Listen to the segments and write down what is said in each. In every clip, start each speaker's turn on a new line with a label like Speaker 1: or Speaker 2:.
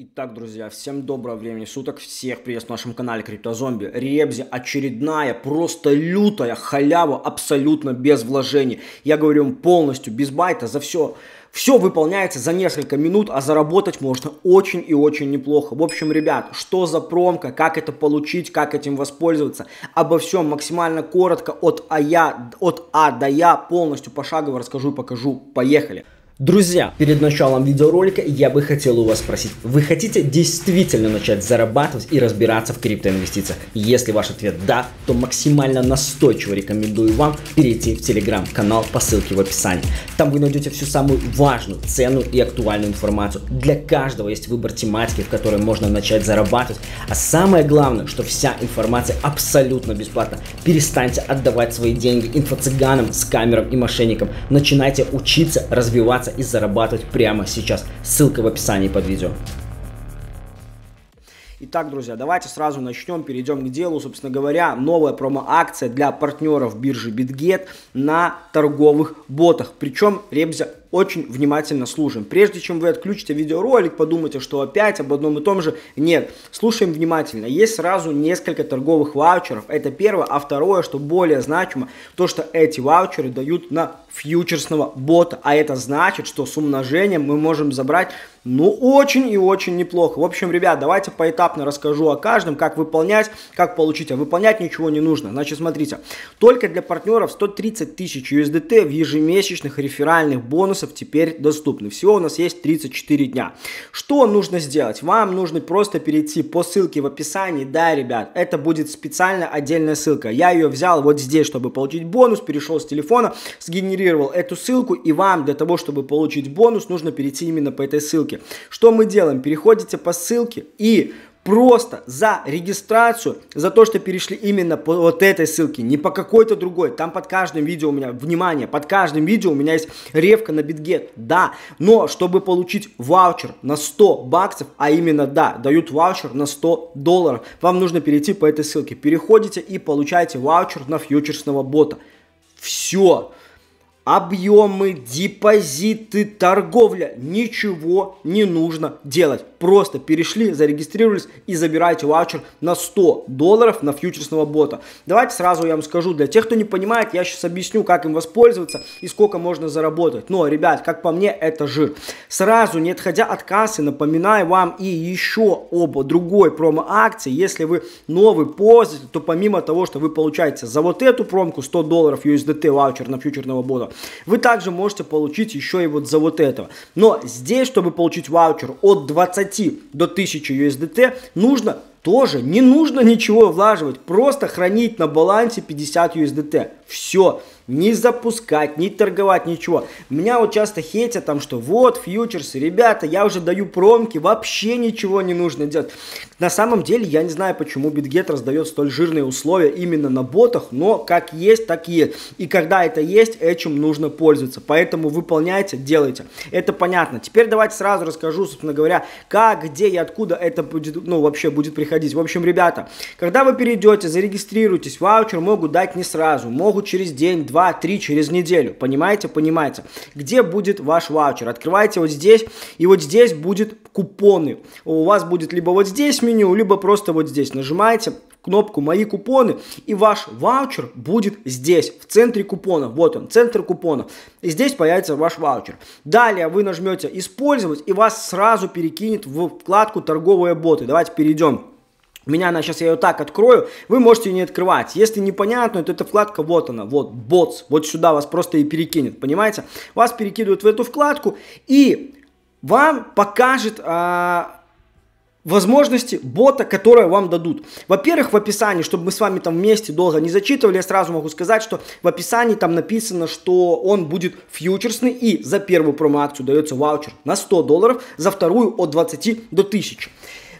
Speaker 1: Итак, друзья, всем доброго времени суток, всех приветствую на нашем канале Криптозомби. Ребзи очередная, просто лютая халява, абсолютно без вложений. Я говорю вам полностью, без байта, за все. Все выполняется за несколько минут, а заработать можно очень и очень неплохо. В общем, ребят, что за промка, как это получить, как этим воспользоваться, обо всем максимально коротко от А, я, от а до Я полностью пошагово расскажу и покажу. Поехали! Друзья, перед началом видеоролика я бы хотел у вас спросить, вы хотите действительно начать зарабатывать и разбираться в криптоинвестициях? Если ваш ответ да, то максимально настойчиво рекомендую вам перейти в телеграм-канал по ссылке в описании. Там вы найдете всю самую важную, ценную и актуальную информацию. Для каждого есть выбор тематики, в которой можно начать зарабатывать. А самое главное, что вся информация абсолютно бесплатна. Перестаньте отдавать свои деньги инфо-цыганам, скамерам и мошенникам. Начинайте учиться, развиваться и зарабатывать прямо сейчас. Ссылка в описании под видео. Итак, друзья, давайте сразу начнем, перейдем к делу. Собственно говоря, новая промо-акция для партнеров биржи BitGet на торговых ботах. Причем Ребзя очень внимательно слушаем. Прежде чем вы отключите видеоролик, подумайте, что опять об одном и том же. Нет, слушаем внимательно. Есть сразу несколько торговых ваучеров. Это первое. А второе, что более значимо, то, что эти ваучеры дают на фьючерсного бота. А это значит, что с умножением мы можем забрать ну, очень и очень неплохо. В общем, ребят, давайте поэтапно расскажу о каждом, как выполнять, как получить. А выполнять ничего не нужно. Значит, смотрите, только для партнеров 130 тысяч USDT в ежемесячных реферальных бонусах бонусов теперь доступны. Всего у нас есть 34 дня. Что нужно сделать? Вам нужно просто перейти по ссылке в описании. Да, ребят, это будет специально отдельная ссылка. Я ее взял вот здесь, чтобы получить бонус, перешел с телефона, сгенерировал эту ссылку, и вам для того, чтобы получить бонус, нужно перейти именно по этой ссылке. Что мы делаем? Переходите по ссылке и просто за регистрацию, за то, что перешли именно по вот этой ссылке, не по какой-то другой. Там под каждым видео у меня, внимание, под каждым видео у меня есть ревка на BitGet, да. Но чтобы получить ваучер на 100 баксов, а именно, да, дают ваучер на 100 долларов, вам нужно перейти по этой ссылке. Переходите и получаете ваучер на фьючерсного бота. Все объемы, депозиты, торговля. Ничего не нужно делать. Просто перешли, зарегистрировались и забираете ваучер на 100 долларов на фьючерсного бота. Давайте сразу я вам скажу, для тех, кто не понимает, я сейчас объясню, как им воспользоваться и сколько можно заработать. Но, ребят, как по мне, это жир. Сразу, не отходя от кассы, напоминаю вам и еще об другой промо-акции. Если вы новый пользователь, то помимо того, что вы получаете за вот эту промку 100 долларов USDT ваучер на фьючерного бота, вы также можете получить еще и вот за вот этого. Но здесь, чтобы получить ваучер от 20 до 1000 USDT, нужно тоже не нужно ничего влаживать, просто хранить на балансе 50 USDT. Все не запускать, не торговать, ничего. Меня вот часто хейтят там, что вот фьючерсы, ребята, я уже даю промки, вообще ничего не нужно делать. На самом деле, я не знаю, почему BitGet раздает столь жирные условия именно на ботах, но как есть, так и есть. И когда это есть, этим нужно пользоваться. Поэтому выполняйте, делайте. Это понятно. Теперь давайте сразу расскажу, собственно говоря, как, где и откуда это будет, ну, вообще будет приходить. В общем, ребята, когда вы перейдете, зарегистрируетесь, ваучер могут дать не сразу, могут через день, два 2-3 через неделю. Понимаете? Понимаете. Где будет ваш ваучер? Открывайте вот здесь, и вот здесь будет купоны. У вас будет либо вот здесь меню, либо просто вот здесь. Нажимаете кнопку «Мои купоны», и ваш ваучер будет здесь, в центре купона. Вот он, центр купона. И здесь появится ваш ваучер. Далее вы нажмете «Использовать», и вас сразу перекинет в вкладку «Торговые боты». Давайте перейдем меня она сейчас, я ее так открою, вы можете ее не открывать. Если непонятно, то эта вкладка, вот она, вот, bots, вот сюда вас просто и перекинет, понимаете? Вас перекидывают в эту вкладку и вам покажет а, возможности бота, которые вам дадут. Во-первых, в описании, чтобы мы с вами там вместе долго не зачитывали, я сразу могу сказать, что в описании там написано, что он будет фьючерсный и за первую промо-акцию дается ваучер на 100 долларов, за вторую от 20 до 1000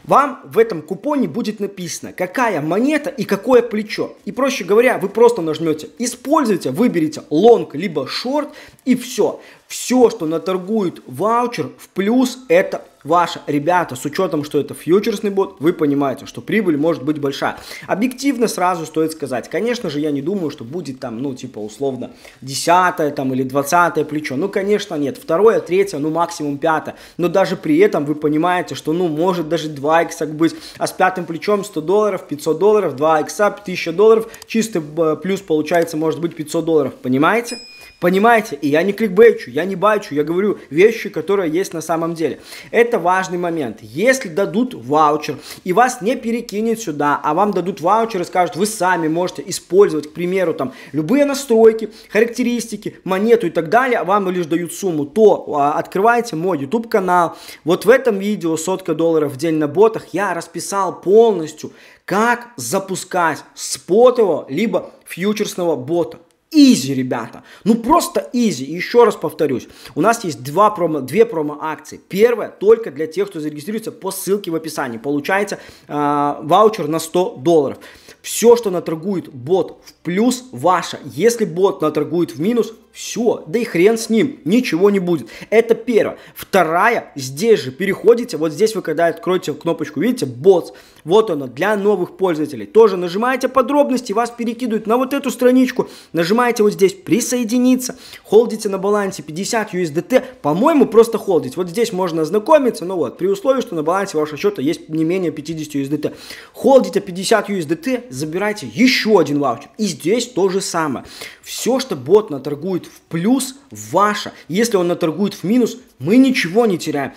Speaker 1: вам в этом купоне будет написано, какая монета и какое плечо. И проще говоря, вы просто нажмете «Используйте», выберите лонг либо шорт и все. Все, что наторгует ваучер в плюс, это ваша. Ребята, с учетом, что это фьючерсный бот, вы понимаете, что прибыль может быть большая. Объективно сразу стоит сказать, конечно же, я не думаю, что будет там, ну, типа, условно, 10 там или 20 плечо. Ну, конечно, нет. Второе, третье, ну, максимум пятое. Но даже при этом вы понимаете, что, ну, может даже 2 икса быть, а с пятым плечом 100 долларов, 500 долларов, 2 икса, 1000 долларов, чистый э, плюс получается может быть 500 долларов, понимаете? Понимаете? И я не кликбейчу, я не бачу, я говорю вещи, которые есть на самом деле. Это важный момент. Если дадут ваучер и вас не перекинет сюда, а вам дадут ваучер и скажут, вы сами можете использовать, к примеру, там любые настройки, характеристики, монету и так далее, а вам лишь дают сумму, то а, открывайте мой YouTube канал. Вот в этом видео сотка долларов в день на ботах я расписал полностью, как запускать спотового либо фьючерсного бота. Изи, ребята. Ну просто изи. еще раз повторюсь. У нас есть два промо, две промо-акции. Первая только для тех, кто зарегистрируется по ссылке в описании. Получается э, ваучер на 100 долларов. Все, что наторгует бот в плюс, ваше. Если бот наторгует в минус, все, да и хрен с ним, ничего не будет. Это первое. Вторая, здесь же переходите, вот здесь вы когда откроете кнопочку, видите, бот, вот она, для новых пользователей. Тоже нажимаете подробности, вас перекидывают на вот эту страничку, нажимаете вот здесь присоединиться, холдите на балансе 50 USDT, по-моему, просто холдить. Вот здесь можно ознакомиться, ну вот, при условии, что на балансе вашего счета есть не менее 50 USDT. Холдите 50 USDT, забирайте еще один ваучер. И здесь то же самое. Все, что бот наторгует в плюс, ваше. Если он наторгует в минус, мы ничего не теряем.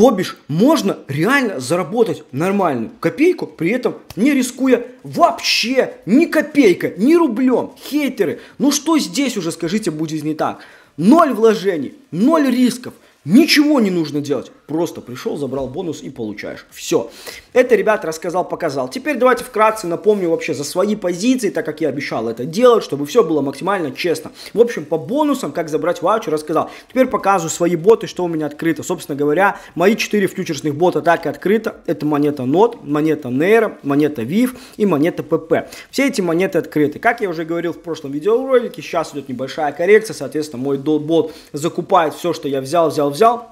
Speaker 1: То бишь, можно реально заработать нормальную копейку, при этом не рискуя вообще ни копейкой, ни рублем. Хейтеры, ну что здесь уже, скажите, будет не так? Ноль вложений, ноль рисков – Ничего не нужно делать. Просто пришел, забрал бонус и получаешь. Все. Это, ребят, рассказал, показал. Теперь давайте вкратце напомню вообще за свои позиции, так как я обещал это делать, чтобы все было максимально честно. В общем, по бонусам, как забрать ваучер, рассказал. Теперь показываю свои боты, что у меня открыто. Собственно говоря, мои 4 фьючерсных бота так и открыто. Это монета NOT, монета NERO, монета VIV и монета PP. Все эти монеты открыты. Как я уже говорил в прошлом видеоролике, сейчас идет небольшая коррекция, соответственно, мой бот закупает все, что я взял, взял, взял,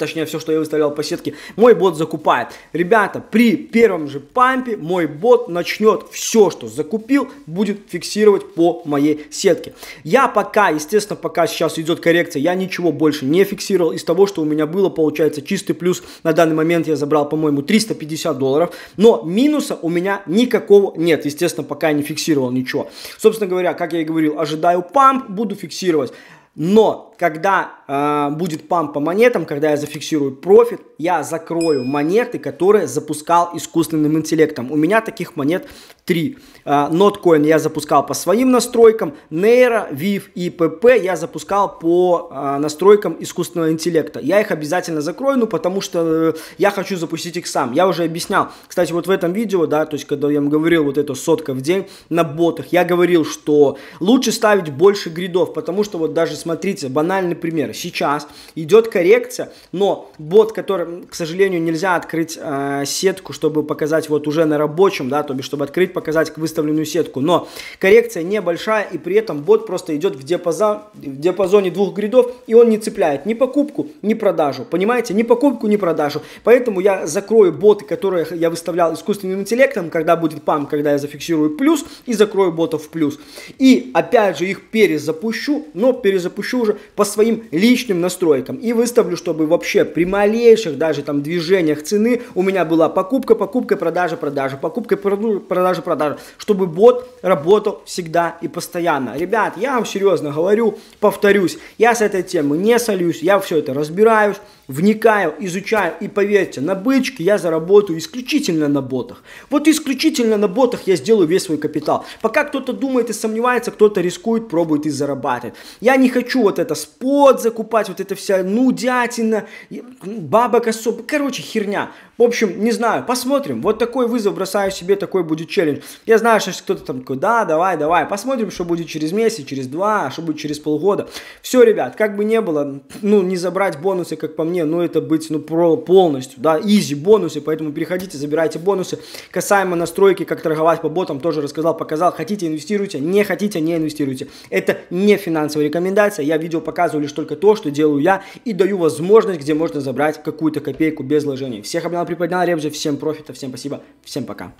Speaker 1: точнее все, что я выставлял по сетке, мой бот закупает. Ребята, при первом же пампе мой бот начнет все, что закупил, будет фиксировать по моей сетке. Я пока, естественно, пока сейчас идет коррекция, я ничего больше не фиксировал. Из того, что у меня было, получается чистый плюс. На данный момент я забрал, по-моему, 350 долларов. Но минуса у меня никакого нет. Естественно, пока я не фиксировал ничего. Собственно говоря, как я и говорил, ожидаю памп, буду фиксировать. Но когда э, будет памп по монетам, когда я зафиксирую профит, я закрою монеты, которые запускал искусственным интеллектом. У меня таких монет три. Э, я запускал по своим настройкам, Nero, VIV и PP я запускал по э, настройкам искусственного интеллекта. Я их обязательно закрою, ну потому что э, я хочу запустить их сам. Я уже объяснял. Кстати, вот в этом видео, да, то есть когда я вам говорил вот эту сотка в день на ботах, я говорил, что лучше ставить больше гридов, потому что вот даже смотрите, банальный пример. Сейчас идет коррекция, но бот, который, к сожалению, нельзя открыть э, сетку, чтобы показать вот уже на рабочем, да, то бишь, чтобы открыть, показать выставленную сетку. Но коррекция небольшая, и при этом бот просто идет в, диапазон, в диапазоне двух гридов, и он не цепляет ни покупку, ни продажу. Понимаете? Ни покупку, ни продажу. Поэтому я закрою боты, которые я выставлял искусственным интеллектом, когда будет пам, когда я зафиксирую плюс, и закрою ботов в плюс. И опять же их перезапущу, но перезапущу уже по своим личным настройкам и выставлю, чтобы вообще при малейших даже там движениях цены у меня была покупка, покупка, продажа, продажа, покупка, продажа, продажа, чтобы бот работал всегда и постоянно. Ребят, я вам серьезно говорю, повторюсь, я с этой темы не солюсь, я все это разбираюсь, вникаю, изучаю и поверьте, на бычке я заработаю исключительно на ботах. Вот исключительно на ботах я сделаю весь свой капитал. Пока кто-то думает и сомневается, кто-то рискует, пробует и зарабатывает. Я не хочу вот это спот закупать, вот это вся нудятина, бабок особо, короче, херня. В общем, не знаю, посмотрим. Вот такой вызов бросаю себе, такой будет челлендж. Я знаю, что кто-то там такой, да, давай, давай, посмотрим, что будет через месяц, через два, что будет через полгода. Все, ребят, как бы не было, ну, не забрать бонусы, как по мне, ну, это быть, ну, про полностью, да, изи бонусы, поэтому переходите, забирайте бонусы. Касаемо настройки, как торговать по ботам, тоже рассказал, показал. Хотите, инвестируйте, не хотите, не инвестируйте. Это не финансовая рекомендация, я видео показываю лишь только то, что делаю я, и даю возможность, где можно забрать какую-то копейку без вложений. Всех обнял, приподнял, Ребзя, всем профита, всем спасибо, всем пока.